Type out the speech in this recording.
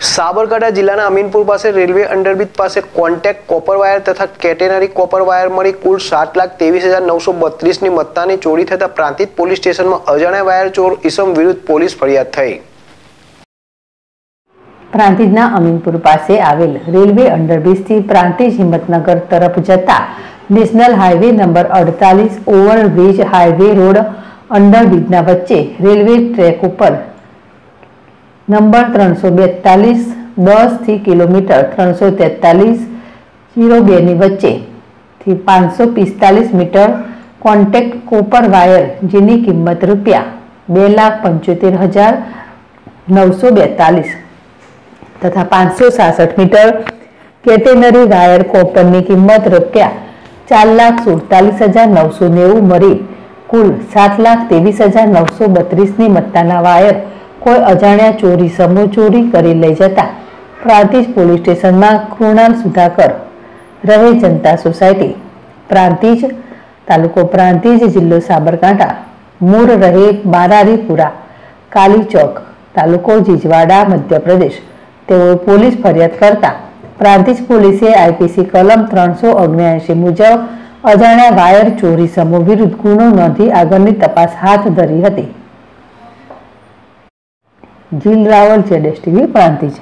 સાબરકાંઠા જિલ્લાના અમીનપુર પાસે railway underbridge પાસે કોન્ટેક્ટ કોપર વાયર તથા કેટેનરી કોપર વાયર મળી કુલ સાત લાખ ત્રેવીસ હજાર નવસો બત્રીસની મત્તાની ચોરી થતા પ્રાંતિજ પોલીસ સ્ટેશનમાં અજાણ્યા વાયર ચોર ઇસમ વિરુદ્ધ પોલીસ ફરિયાદ થઈ. પ્રાંતિજના અમીનપુર પાસે આવેલ રેલવે અંડરબ્રિજથી પ્રાંતિજ હિંમતનગર તરફ જતા નેશનલ હાઈવે નંબર અડતાલીસ ઓવરબ્રિજ હાઈવે રોડ અંડરબ્રિજના વચ્ચે રેલવે ટ્રેક ઉપર નંબર ત્રણસો બેતાલીસ દસથી કિલોમીટર ત્રણસો તેતાલીસ, જીરો બેની વચ્ચેથી પાંચસો પિસ્તાલીસ મીટર કોન્ટેક્ટ કોપર વાયર જેની કિંમત રૂપિયા બે લાખ પંચોતેર હજાર નવસો બેતાલીસ તથા પાંચસો સાસઠ મીટર કેટેનરી વાયર કોપરની કિંમત રૂપિયા ચાર લાખ સુડતાલીસ હજાર નવસો નેવું મળી કુલ સાત લાખ ત્રેવીસ હજાર નવસો બત્રીસની મત્તાના વાયર કોઈ અજાણ્યા ચોરી, સમૂહ ચોરી કરી લઈ જતા, પ્રાંતિજ પોલીસ સ્ટેશનમાં કૃણાલ સુધાકર, રહે જનતા સોસાયટી, પ્રાંતિજ, તાલુકો પ્રાંતિજ, જિલ્લો સાબરકાંઠા, મૂળ રહે બારારીપુરા, કાલી ચોક, તાલુકો જીજવાડા, મધ્યપ્રદેશ. તેઓએ પોલીસ ફરિયાદ કરતા, પ્રાંતિજ પોલીસે આઈપીસી કલમ ત્રણસો ઓગણ્યાએંશી મુજબ અજાણ્યા વાયર ચોરી સમૂહ વિરુદ્ધ ગુનો નોંધી આગળની તપાસ હાથ ધરી હતી. જીલ રાવલ જેડેશ ટીવી પ્રાંતિજ